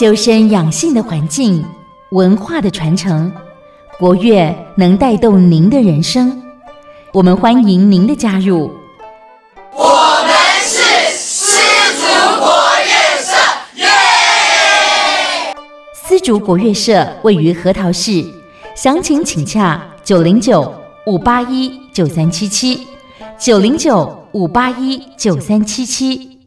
修身养性的环境，文化的传承，国乐能带动您的人生。我们欢迎您的加入。我们是丝竹国乐社，耶！丝竹国乐社位于核桃市，详情请洽九零九五八一九三七七九零九五八一九三七七。